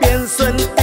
pienso en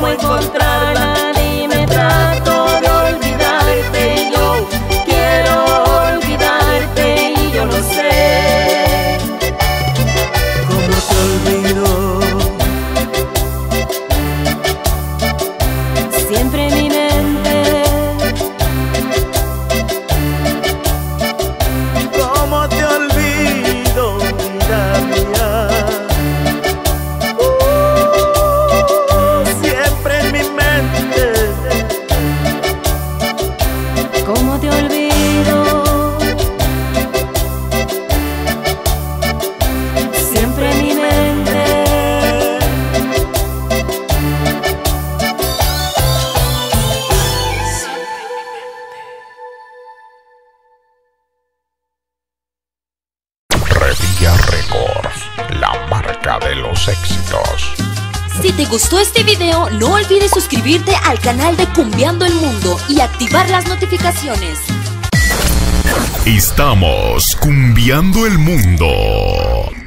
cómo encontrarla, dime trato de olvidarte, yo quiero olvidarte y yo no sé cómo te olvido. Siempre de los éxitos. Si te gustó este video, no olvides suscribirte al canal de Cumbiando el Mundo y activar las notificaciones. Estamos cumbiando el mundo.